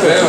Creo,